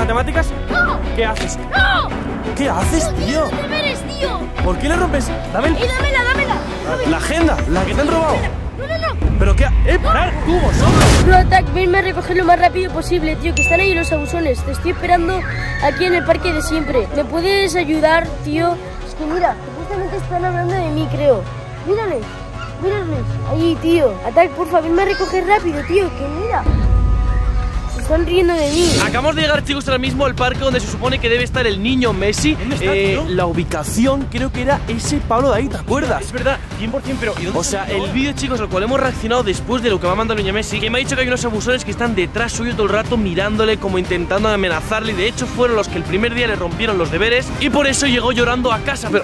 matemáticas? ¡No! ¿Qué haces? ¡No! ¿Qué haces, tío? ¡Deberes, tío! ¿Por qué le rompes? Dame el- ¡Y dámela, dámela! la agenda, la que te han robado. ¡No, no, no! ¿Pero qué? ha- ¡Eh, parar! ¡Tú, vosotros! Attack, venme a recoger lo más rápido posible, tío, que están ahí los abusones. Te estoy esperando aquí en el parque de siempre. ¿Me puedes ayudar, tío? Es que mira, supuestamente están hablando de mí, creo. Mírales, mírales. Ahí, tío. Attack, por favor, venme a recoger rápido, tío, que mira. Están riendo de mí. Acabamos de llegar, chicos, ahora mismo al parque donde se supone que debe estar el niño Messi. Eh, la ubicación creo que era ese Pablo de ahí, ¿te acuerdas? Es verdad, 100%, pero ¿y dónde O sea, el vídeo, chicos, al cual hemos reaccionado después de lo que me ha mandado el niño Messi, que me ha dicho que hay unos abusones que están detrás suyo todo el rato mirándole, como intentando amenazarle. Y de hecho, fueron los que el primer día le rompieron los deberes y por eso llegó llorando a casa. Pero,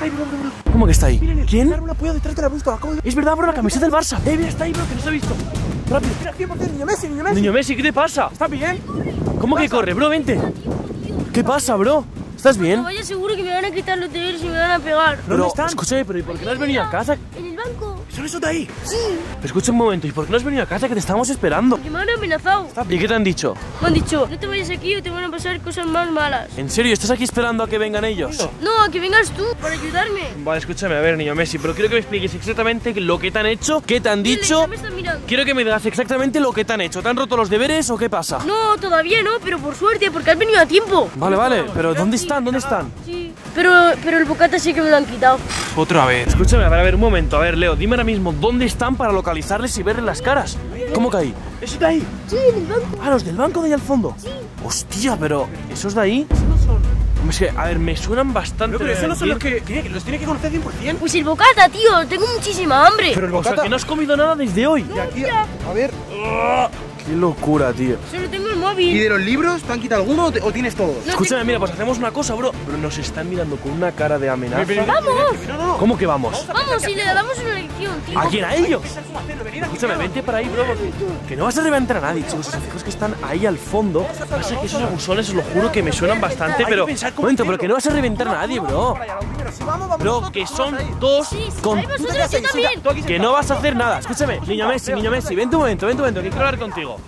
¿cómo que está ahí? ¿Quién? Es verdad, bro, la camiseta del Barça. Eh, está ahí, bro, que no se ha visto. Rápido. Mira, 100% niño Messi, niño Messi. Niño Messi, ¿qué te pasa? ¿Está bien? ¿Cómo que corre, bro? Vente. ¿Qué pasa, bro? ¿Estás bien? No vaya seguro que me van a quitar los deberes y me van a pegar. ¿Dónde están? escúchame, pero ¿y por qué no has venido a casa? ¿Son esos de ahí? Escucha un momento, ¿y por qué no has venido a casa que te estábamos esperando? Que me han amenazado. ¿Y qué te han dicho? Me han dicho, no te vayas aquí o te van a pasar cosas más malas. ¿En serio? ¿Estás aquí esperando a que vengan ellos? No, a que vengas tú para ayudarme. Vale, escúchame, a ver, niño Messi, pero quiero que me expliques exactamente lo que te han hecho, qué te han dicho. me están mirando. Quiero que me digas exactamente lo que te han hecho. ¿Te han roto los deberes o qué pasa? No, todavía no, pero por suerte, porque has venido a tiempo. Vale, vale, pero ¿dónde están? ¿Dónde están? Sí. Pero, pero el bocata sí que me lo han quitado. Otra vez. Escúchame, a ver, a ver, un momento. A ver, Leo, dime ahora mismo dónde están para localizarles y verles las caras. ¿Cómo que ahí? ¿Ese de ahí? Sí, en el banco. Ah, los del banco de ahí al fondo. Sí. Hostia, pero ¿esos de ahí? No son. Es que, a ver, me suenan bastante. Pero, pero esos no son los decir. que... Los tiene que conocer 100%. Pues el bocata, tío, tengo muchísima hambre. Pero el O sea, bocata... que no has comido nada desde hoy. Y aquí, a ver... Qué locura, tío. Solo tengo ¿Y de los libros te han quitado alguno o te- o tienes todos? No Escúchame, mira, pues hacemos una cosa, bro. Bro, nos están mirando con una cara de amenaza. ¡Vamos! No, no. ¿Cómo que vamos? Vamos y le damos una lección, tío. ¿A quién? ¿A ellos? Escúchame, vente para ahí, bro, porque que no vas a reventar a nadie, chicos. Os fijáis que están ahí al fondo. Pasa que esos abusones, os lo juro que me suenan bastante, pero. Momento, pero que no vas a reventar a nadie, bro. Sí, vamos, vamos Bro, nosotros, que son dos Sí, sí, con. ahí vosotros yo también. Tú aquí Que no vas a hacer nada. Escúchame, niño Messi, niño Messi, vente un momento, vente un momento, que quiero hablar contigo.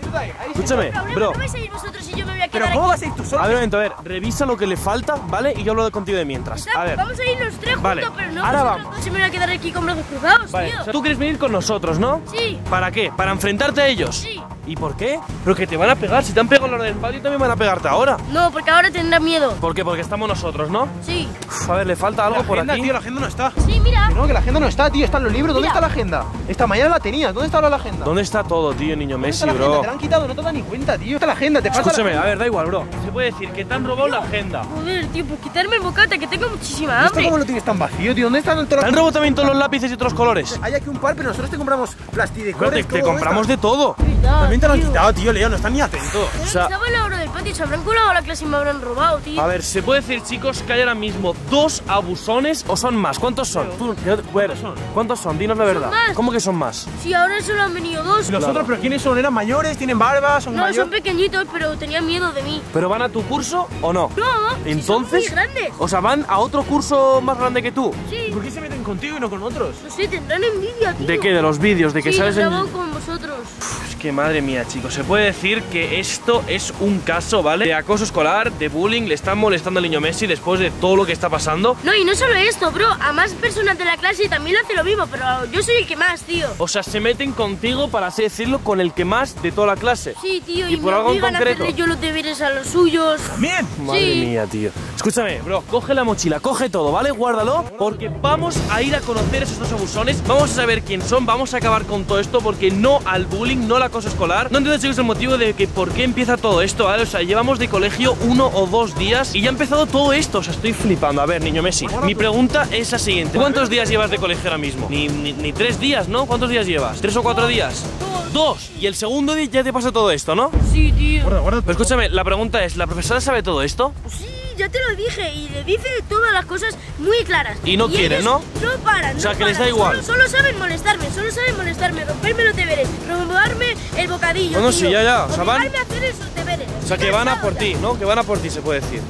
Escúchame, bro. No vais a ir vosotros y yo me voy a Pero ¿cómo vas a ir tú solo? A ver, un momento, a ver, revisa lo que le falta, ¿vale? Y yo hablo contigo de mientras. A ver. Vamos a ir los tres Vale, juntos, pero no ahora vosotros vamos. dos y me voy a quedar aquí con brazos cruzados, Vale, tío. o sea, tú quieres venir con nosotros, ¿no? Sí. ¿Para qué? ¿Para enfrentarte a ellos? Sí. ¿Y por qué? Pero que te van a pegar. Si te han pegado hora del patio, también van a pegarte ahora. No, porque ahora tendrá miedo. ¿Por qué? Porque estamos nosotros, ¿no? Sí. Uf, a ver, le falta algo La por agenda, aquí. tío, la agenda no está. Sí, mira. Que No, que la agenda no está, tío. Están los libros. ¿Dónde Mira. está la agenda? Esta mañana la tenías. ¿Dónde está ahora la agenda? ¿Dónde está todo, tío, niño ¿Dónde Messi, está la agenda? bro? Te la han quitado, no te das ni cuenta, tío. Está la agenda, te falta Escúchame, la a ver, da igual, bro. Se puede decir que te han robado la agenda. Joder, tío, pues quitarme el bocata, que tengo muchísima ¿Esto hambre. cómo lo tienes tan vacío, tío? ¿Dónde están todas Te las han robado también todos los lápices y otros colores. Hay aquí un par, pero nosotros te compramos plastidecores. te, te compramos de todo. Verdad, También te lo han tío. quitado, tío, Leo. No están ni atentos. O sea, Estaba en la hora del patio, se habrán colado a la clase y me habrán robado, tío. a ver, ¿se puede decir, chicos, que hay ahora mismo dos abusones o son más? ¿Cuántos son? Tú, ¿Cuántos son? ¿Cuántos son? Dinos la verdad. más. ¿Cómo que son más? Si ahora solo han venido dos. ¿Y los otros, pero quiénes son? ¿Eran mayores? ¿Tienen barba? ¿Son No, mayores? son pequeñitos, pero tenían miedo de mí. ¿Pero van a tu curso o no? No, si son Entonces, muy grandes. o sea, van a otro curso más grande que tú. Sí, ¿Por qué se meten contigo y no con otros? no sé, tendrán envidia, tío. ¿De qué? De los vídeos, de que sí, sales en. con vosotros. Que madre mía, chicos, se puede decir que esto es un caso, ¿vale? De acoso escolar, de bullying, le están molestando al niño Messi después de todo lo que está pasando. No, y no solo esto, bro. A más personas de la clase también lo hace lo mismo, pero yo soy el que más, tío. O sea, se meten contigo, para así decirlo, con el que más de toda la clase. Sí, tío, ¿Y y, por me algo en a concreto? hacerle yo los deberes a los suyos. También. Madre Sí. mía, tío. Escúchame, bro, coge la mochila, coge todo, ¿vale? Guárdalo, porque vamos a ir a conocer a esos dos abusones, vamos a saber quién son, vamos a acabar con todo esto, porque no al bullying, no al acoso escolar. No entiendo, chicos, el motivo de que por qué empieza todo esto, ¿vale? O sea, llevamos de colegio uno o dos días y ya ha empezado todo esto, o sea, estoy flipando. A ver, niño Messi, mi pregunta es la siguiente. ¿Cuántos días llevas de colegio ahora mismo? Ni, ni, ni tres días, ¿no? ¿Cuántos días llevas? ¿Tres o cuatro días? Dos. Y el segundo día ya te pasa todo esto, ¿no? Sí, tío. Guarda, guarda. Pero escúchame, la pregunta es, ¿la profesora sabe todo esto? Sí, ya te lo dije. Y le dice todas las cosas muy claras. Y no quieren, ¿no? No paran. O sea, no que les da igual. Solo, solo saben molestarme, solo saben molestarme, romperme los deberes, robarme el bocadillo. Bueno, tío, sí, ya, ya, o sea, van- obligarme a hacer esos deberes. O sea, que van a por ti, ¿no? Que van a por ti, se puede decir.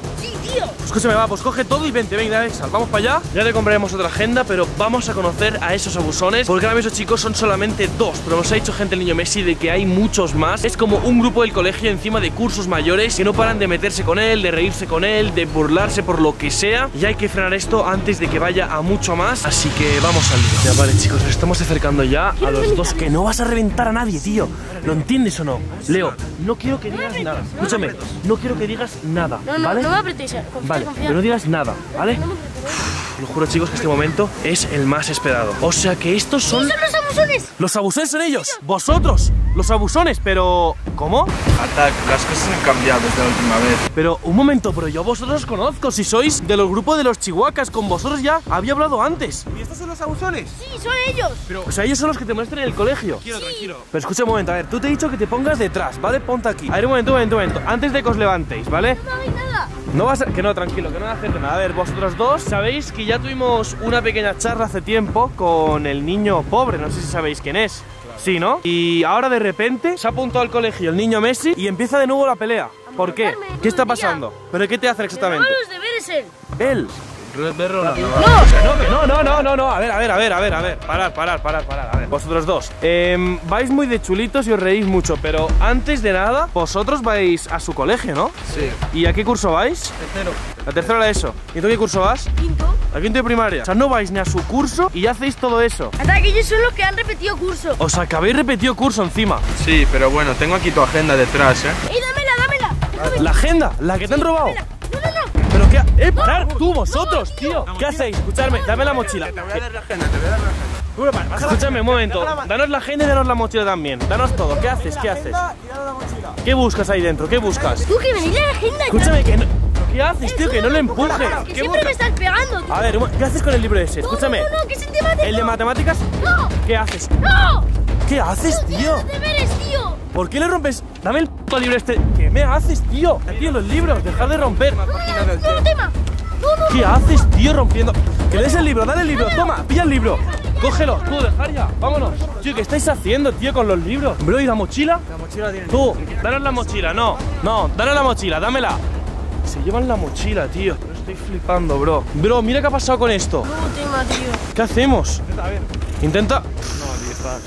Tío. Escúchame, va, pues coge todo y vente, venga, Exal, vamos para allá. Ya te compraremos otra agenda, pero vamos a conocer a esos abusones. Porque ahora mismo, chicos, son solamente dos. Pero nos ha dicho gente el niño Messi de que hay muchos más. Es como un grupo del colegio encima de cursos mayores que no paran de meterse con él, de reírse con él, de burlarse por lo que sea. Y hay que frenar esto antes de que vaya a mucho más. Así que vamos al lío. Ya, vale, chicos, nos estamos acercando ya a los dos. Que no vas a reventar a nadie, tío. ¿Lo entiendes o no? Leo, no quiero que digas nada. Escúchame, no quiero que digas nada. No, no, ¿vale? no me apretéis. Confía, Vale, confía. pero no digas nada, ¿vale? No. Lo juro, chicos, que este momento es el más esperado. O sea que estos son. ¡Son los abusones! ¡Los abusones son ellos! ¡Vosotros! Los abusones, pero. ¿Cómo? Attack, las cosas han cambiado desde la última vez. Pero un momento, pero yo vosotros os conozco. Si sois de los grupos de los chihuahuas, con vosotros ya había hablado antes. ¿Y estos son los abusones? Sí, son ellos. O sea, ellos son los que te muestran en el colegio. Tranquilo, tranquilo. Pero escucha un momento, a ver, tú te he dicho que te pongas detrás, ¿vale? Ponte aquí. A ver, un momento, un momento, un momento. Antes de que os levantéis, ¿vale? No hay nada. No vas a... Que no, tranquilo, que no vas a hacerte nada. A ver, vosotros dos sabéis que ya tuvimos una pequeña charla hace tiempo con el niño pobre, no sé si sabéis quién es. Sí, ¿no? Y ahora de repente se ha apuntado al colegio el niño Messi y empieza de nuevo la pelea. ¿Por qué? ¿Qué está pasando? ¿Pero qué te hace exactamente? Los deberes él. Él. No. No, no, no, no, no, no. A ver, a ver, a ver, a ver, a ver. Parar, parar, parar, parar. A ver, vosotros dos. Em, vais muy de chulitos y os reís mucho, pero antes de nada, vosotros vais a su colegio, ¿no? Sí. ¿Y a qué curso vais? Tercero. La tercera de eso. ¿Y tú qué curso vas? Quinto. A quinto de primaria. O sea, no vais ni a su curso y ya hacéis todo eso. Hasta que ellos son los que han repetido curso. Os acabéis repetido curso encima. Sí, pero bueno, tengo aquí tu agenda detrás, ¿eh? ¡Ey, dámela, dámela! Déjame. La agenda, la que te han robado. dámela. No, no, no. ¿Pero qué? ¡Eh, parar! ¡Tú, vosotros, tío! ¿Qué hacéis? Escuchadme, dame la mochila. Te voy a dar la agenda, te voy a dar la agenda. Escúchame un momento. Danos la agenda y danos la mochila también. Danos todo. ¿Qué haces? ¿Qué haces? ¿Qué buscas ahí dentro? ¿Qué buscas? Tú que venís a la agenda. Escúchame, que no... ¿Qué haces, tío? Que no le empujes. Que ¿Qué siempre me estás pegando, tío. A ver, ¿qué haces con el libro ese? Escúchame. No, no, que es el de... ¿El de matemáticas? ¡No! ¿Qué haces? ¡No! ¿Qué haces, tío? ¡Los deberes, tío! ¿Por qué le rompes? Dame el puto libro este. ¿Qué me haces, tío? Tío, los libros, dejar de romper. No, no, no, tema. No, no, ¿Qué haces, tío, rompiendo? Que des el libro, dale el libro, toma, pilla el libro. Cógelo, tú, dejar ya, vámonos. Tío, ¿qué estáis haciendo, tío, con los libros? Bro, ¿y la mochila? La mochila tiene. Tú, danos la mochila, no, no, danos la mochila, dámela. Se llevan la mochila, tío. Lo estoy flipando, bro. Bro, mira qué ha pasado con esto. No tema, tío. ¿Qué hacemos? A ver. Intenta.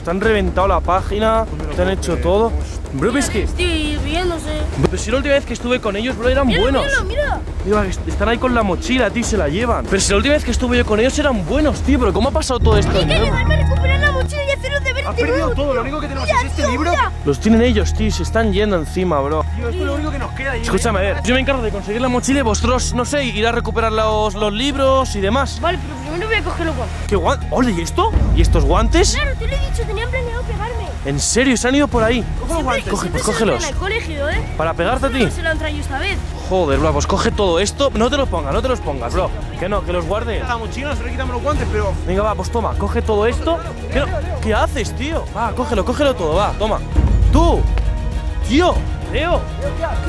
Te han reventado la página, te han hecho todo. Bro, es que. Estoy riéndose. Pero si la última vez que estuve con ellos, bro, eran Mira, buenos. míralo, mira. Mira, est- están ahí con la mochila, tío, y se la llevan. Pero si la última vez que estuve yo con ellos eran buenos, tío. Pero ¿cómo ha pasado todo esto Hay que ayudarme a recuperar la mochila y hacer los deberes Has de perdido todo. tío. Lo único que tenemos Mira, es este tío, libro. mira. Los tienen ellos, tío, se están yendo encima, bro. Tío, esto es lo único que nos queda. Escúchame, a ver, yo me encargo de conseguir la mochila y vosotros, no sé, ir a recuperar los, los libros y demás. Vale, pero primero voy a coger los guantes. ¿Qué guantes? Ole, ¿y esto? ¿Y estos guantes? Claro, te lo he dicho, tenían planeado pegarme. ¿En serio? ¿Se han ido por ahí? Coge los guantes. Coge, pues se cógelos. colegio, ¿eh? ¿Para pegarte a ti? No se lo han traído esta vez. Joder, bro, pues coge todo esto. No te los pongas, no te los pongas, bro. Que no, que los guardes. La mochila, nosotros le quitamos los guantes, pero. Venga, va, pues toma, coge todo esto. ¿Qué, no- ¿qué haces, tío? Va, cógelo, cógelo todo, va, toma. ¡Tú! ¡Tío! ¡Leo!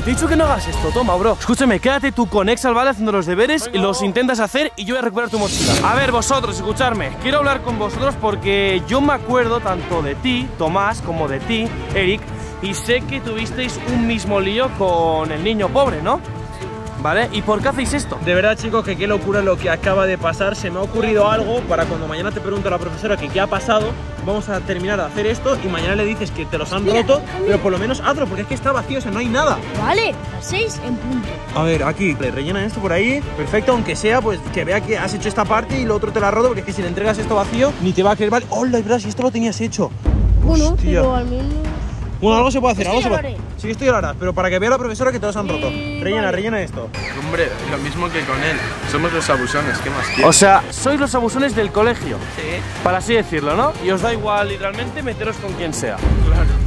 Te he dicho que no hagas esto, toma, bro. Escúchame, quédate tú con Exal, ¿vale? Haciendo los deberes y los intentas hacer y yo voy a recuperar tu mochila. A ver, vosotros, escuchadme. Quiero hablar con vosotros porque yo me acuerdo tanto de ti, Tomás, como de ti, Eric, y sé que tuvisteis un mismo lío con el niño pobre, ¿no? ¿Vale? ¿Y por qué hacéis esto? De verdad, chicos, que qué locura lo que acaba de pasar. Se me ha ocurrido algo para cuando mañana te pregunte a la profesora que qué ha pasado. Vamos a terminar de hacer esto y mañana le dices que te los han roto, pero por lo menos hazlo, porque es que está vacío, o sea, no hay nada. Vale, a 6 en punto. A ver, aquí le rellenan esto por ahí, perfecto, aunque sea, pues que vea que has hecho esta parte y lo otro te la ha roto, porque es que si le entregas esto vacío, ni te va a querer, vale. Hola, es verdad, si esto lo tenías hecho. Bueno, Hostia. pero al menos. Bueno, algo se puede hacer, algo se puede. Sí, esto ya lo harás, pero para que vea la profesora que te los han roto. Rellena, rellena esto. Hombre, lo mismo que con él. Somos los abusones, ¿qué más O quieres? sea, sois los abusones del colegio. Sí, Para así decirlo, ¿no? Y os da igual literalmente meteros con quien sea. claro.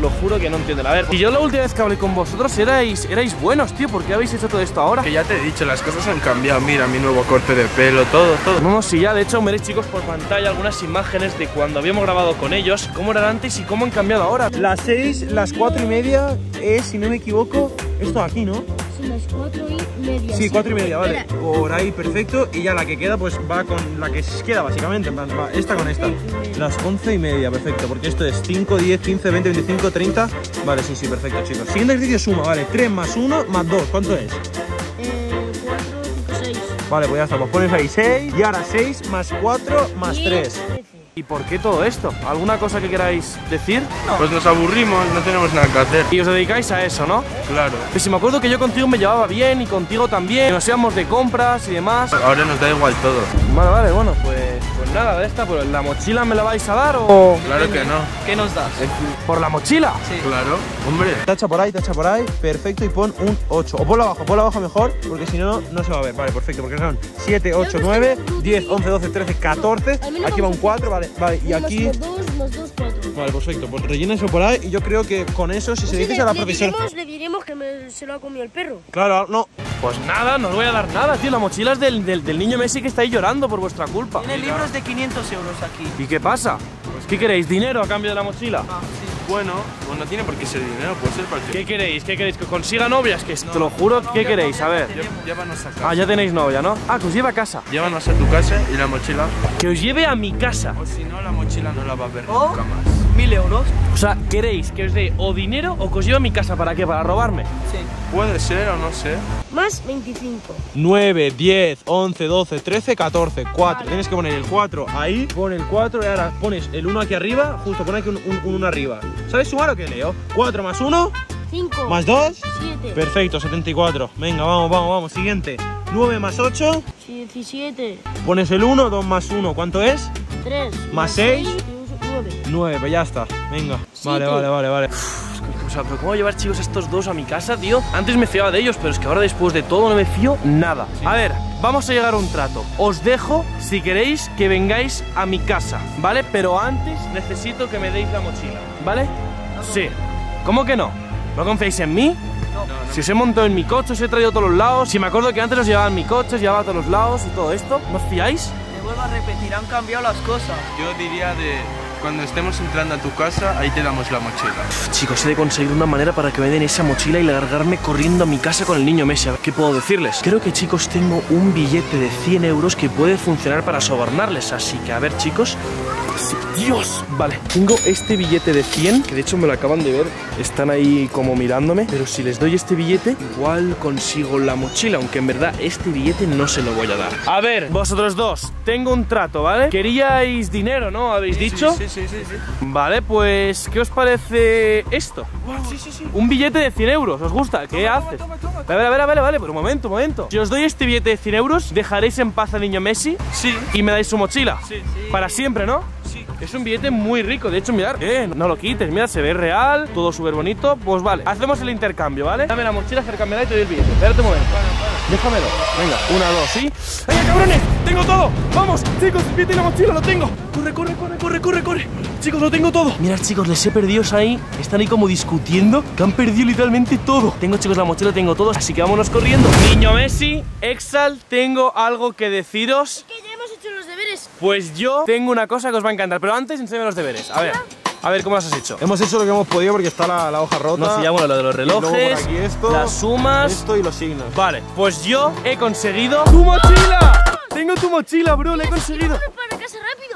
Lo juro que no entiendo. A ver, si yo la última vez que hablé con vosotros erais, erais buenos, tío. ¿Por qué habéis hecho todo esto ahora? Que ya te he dicho, las cosas han cambiado. Mira, mi nuevo corte de pelo, todo, todo. No, no, si ya, de hecho, veréis, chicos, por pantalla algunas imágenes de cuando habíamos grabado con ellos, cómo eran antes y cómo han cambiado ahora. Las 6, las 4 y media es, si no me equivoco, esto aquí, ¿no? Las 4 y media. Sí, 4 y media, vale. Por ahí, perfecto. Y ya la que queda, pues va con la que queda, básicamente. En plan, va esta con esta. Las 11 y media, perfecto. Porque esto es 5, 10, 15, 20, 25, 30. Vale, sí, sí, perfecto, chicos. Siguiente ejercicio suma, vale. 3 más 1 más 2. ¿Cuánto es? Eh, Vale, pues ya está. Pues pones ahí 6 y ahora 6 más 4 más 3. ¿Y por qué todo esto? ¿Alguna cosa que queráis decir? Pues nos aburrimos, no tenemos nada que hacer. Y os dedicáis a eso, ¿no? Claro. Pues si me acuerdo que yo contigo me llevaba bien y contigo también, que nos íbamos de compras y demás. Ahora nos da igual todo. Vale, vale, bueno, pues nada, de esta, pues la mochila me la vais a dar o Claro que no. ¿Qué nos das? por la mochila. Claro. Hombre. Tacha por ahí, tacha por ahí. Perfecto. Y pon un 8. O ponlo abajo, ponlo abajo mejor. Porque si no, no se va a ver. Vale, perfecto. Porque son 7, 8, 9, 10, 11, 12, 13, 14. Aquí va un 4. Vale, vale. Y aquí. Vale, perfecto. Pues rellena eso por ahí. Y yo creo que con eso, si se Sí, dices le, a la le profesora. diremos, le diremos que me- se lo ha comido el perro. Claro, no. Pues nada, no os voy a dar nada, tío. La mochila es del, del, del niño Messi que está ahí llorando por vuestra culpa. Tiene libros de 500 euros aquí. ¿Y qué pasa? ¿Qué queréis? ¿Dinero a cambio de la mochila? Ah, sí. Bueno, pues no tiene por qué ser dinero, puede ser cualquier. ¿Qué queréis? ¿Qué queréis? ¿Que consiga novias? Que te lo juro, ¿qué queréis? A ver. Llévanos a casa. Ah, ya tenéis novia, ¿no? Ah, que os lleve a casa. Llévanos a tu casa y la mochila. Que os lleve a mi casa. O si no, la mochila no la va a ver ¿O? nunca más. Mil euros. O sea, ¿queréis que os dé o dinero o que os lleve a mi casa? ¿Para qué? ¿Para robarme? Sí. Puede ser o no sé. Más 25. 9, 10, 11, 12, 13, 14, 4. Tienes que poner el 4 ahí, pon el 4 y ahora pones el 1 aquí arriba, justo pon aquí un 1 arriba. ¿Sabes sumar o qué, Leo? 4 más 1, 5. más 2. 7. Perfecto, 74. Venga, vamos, vamos, vamos. Siguiente. 9 más 8, 17. pones el 1, 2 más 1. ¿Cuánto es? 3. Más seis. 9. 9, pues ya está. Venga. Vale, vale, vale, vale. O sea, pero ¿cómo llevar chicos estos dos a mi casa, tío? Antes me fiaba de ellos, pero es que ahora después de todo no me fío nada. A ver, vamos a llegar a un trato. Os dejo si queréis que vengáis a mi casa, ¿vale? Pero antes necesito que me deis la mochila, ¿vale? Sí. ¿Cómo que no? ¿No confiáis en mí? Si os he montado en mi coche, os he traído a todos los lados. Si me acuerdo que antes os llevaba en mi coche, os llevaba a todos los lados y todo esto. ¿No os fiáis? Te vuelvo a repetir, han cambiado las cosas. Yo diría de cuando estemos entrando a tu casa, ahí te damos la mochila. Chicos, he de conseguir una manera para que me den esa mochila y largarme corriendo a mi casa con el niño Messi. A ver, ¿Qué puedo decirles? Creo que, chicos, tengo un billete de 100 euros que puede funcionar para sobornarles. Así que, a ver, chicos. Sí, Dios, vale, tengo este billete de 100 Que de hecho me lo acaban de ver Están ahí como mirándome Pero si les doy este billete Igual consigo la mochila Aunque en verdad este billete no se lo voy a dar A ver, vosotros dos Tengo un trato, ¿vale? Queríais dinero, ¿no? ¿Habéis dicho? Sí, sí, sí, sí. Vale, pues, ¿qué os parece esto? Un billete de 100 euros, ¿os gusta? ¿Qué haces? A ver, a ver, pero un momento, un momento. Si os doy este billete de 100 euros, ¿dejaréis en paz al niño Messi? Sí. Y me dais su mochila. Sí. Para siempre, ¿no? Sí. Es un billete muy rico, de hecho, mirad, eh, no lo quites, mira, se ve real, todo súper bonito. Pues vale, hacemos el intercambio, ¿vale? Dame la mochila, acércamela y te doy el billete. Espérate un momento. Déjamelo. Venga, una, dos, ¿sí? ¡Venga, cabrones! ¡Tengo todo! ¡Vamos! Chicos, el billete y la mochila lo tengo. Corre, corre, corre, corre, corre, corre. Chicos, lo tengo todo. Mirad, chicos, les he perdido ahí. Están ahí como discutiendo que han perdido literalmente todo. Tengo, chicos, la mochila, tengo todo, así que vámonos corriendo. Niño Messi, Exal, tengo algo que deciros. Que ya hemos hecho los deberes. Pues yo tengo una cosa que os va a encantar, pero antes enséñame los deberes. A ver, a ver cómo las has hecho. Hemos hecho lo que hemos podido porque está la, la hoja rota. No sé, ya bueno, lo de los Y luego por relojes, aquí esto, las sumas. Esto y los signos. Vale, pues yo he conseguido tu mochila. Tengo tu mochila, bro, la he conseguido.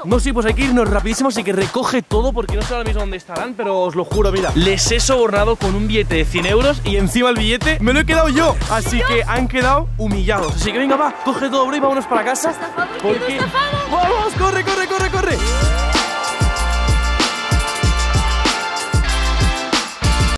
No, sí, pues hay que irnos rapidísimo, así que recoge todo porque no sé ahora mismo dónde estarán, pero os lo juro, mira. Les he sobornado con un billete de 100 euros y encima el billete me lo he quedado yo. Así que han quedado humillados. Así que venga, va, coge todo, bro, y vámonos para casa. Porque... ¡Vamos, corre, corre, corre, corre!